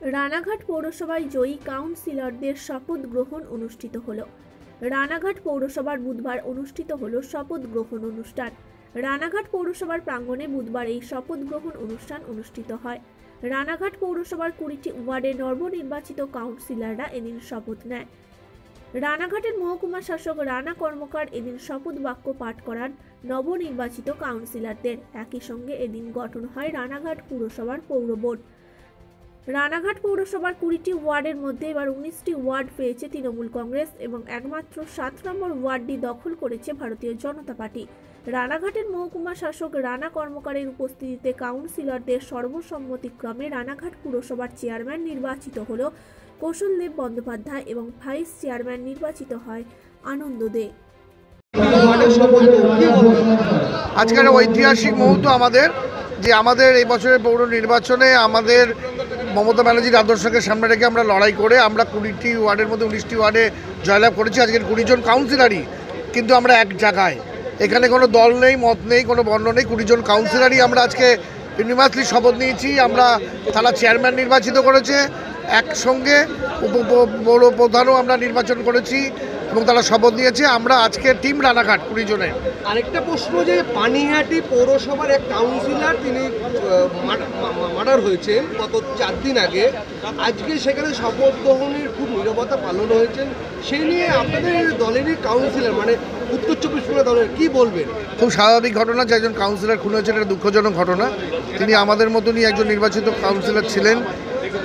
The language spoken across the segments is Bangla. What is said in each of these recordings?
রানাঘাট পৌরসভায় জয়ী কাউন্সিলরদের শপথ গ্রহণ অনুষ্ঠিত হলো। রানাঘাট পৌরসভার বুধবার অনুষ্ঠিত হলো শপথ গ্রহণ অনুষ্ঠান। রানাঘাট পৌরসভার প্রাঙ্গণে বুধবার এই শপথ গ্রহণ অনুষ্ঠান অনুষ্ঠিত হয়। রানাঘাট পৌরসভার কুড়িটি ওয়ার্ডে নবনির্বাচিত কাউন্সিলররা এদিন শপথ নেয়। রানাঘাটের মহকুমা শাসক রানা কর্মকার এদিন শপথ বাক্য পাঠ করান নবনির্বাচিত কাউন্সিলরদের। একই সঙ্গে এদিন গঠন হয় রানাঘাট পুরসভার পৌর বোর্ড। রানাঘাট পৌরসভার কুড়িটি ওয়ার্ডের মধ্যে এবার উনিশটি ওয়ার্ড পেয়েছে তৃণমূল কংগ্রেস এবং একমাত্র সাত নম্বর ওয়ার্ডটি দখল করেছে ভারতীয় জনতা পার্টি। রানাঘাটের মহকুমা শাসক রানা কর্মকারের উপস্থিতিতে কাউন্সিলরদের সর্বসম্মতিক্রমে রানাঘাট পুরসভার চেয়ারম্যান নির্বাচিত হল কৌশলদেব বন্দ্যোপাধ্যায় এবং ভাইস চেয়ারম্যান নির্বাচিত হয় আনন্দ দে। আজকের ঐতিহাসিক মুহূর্ত আমাদের, যে আমাদের এই বছরের পৌর নির্বাচনে আমাদের মমতা ব্যানার্জির আদর্শকে সামনে রেখে আমরা লড়াই করে আমরা কুড়িটি ওয়ার্ডের মধ্যে উনিশটি ওয়ার্ডে জয়লাভ করেছি। আজকের কুড়িজন কাউন্সিলারই কিন্তু আমরা এক জায়গায়। এখানে কোনো দল নেই, মত নেই, কোনো বর্ণ নেই। কুড়িজন কাউন্সিলারই আমরা আজকে ইউনিভার্সলি শপথ নিয়েছি। আমরা তারা চেয়ারম্যান নির্বাচিত করেছে। একসঙ্গে পৌর প্রধানও আমরা নির্বাচন করেছি। এবং তারা শপথ নিয়েছে আমরা আজকে টিম রানাঘাট কুড়ি জনের আরেকটা প্রশ্ন যে পানিহাটি পৌরসভার এক কাউন্সিলর তিনি মার্ডার হয়েছেন গত চার দিন আগে। আজকে সেখানে শপথ গ্রহণের খুব নিরবতা পালন হয়েছেন। সেই নিয়ে আপনাদের দলেরই কাউন্সিলর মানে উত্তর চব্বিশ পরগনা দলের কি বলবেন? খুব স্বাভাবিক ঘটনা যে একজন কাউন্সিলর খুন হয়েছে এটা দুঃখজনক ঘটনা। তিনি আমাদের মতনই একজন নির্বাচিত কাউন্সিলর ছিলেন।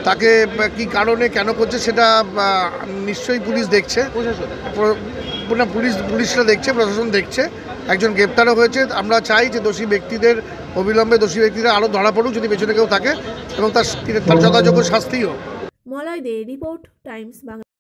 তাকে কি কারণে কেন করছে সেটা নিশ্চয়ই পুলিশ দেখছে। না, পুলিশ পুলিশরা দেখছে প্রশাসন দেখছে একজন গ্রেপ্তারও হয়েছে। আমরা চাই যে দোষী ব্যক্তিদের অবিলম্বে দোষী ব্যক্তিরা আরও ধরা পড়ুক যদি পেছনে কেউ থাকে এবং তার যথাযোগ্য শাস্তিও। Malay Dey report Times Bangla.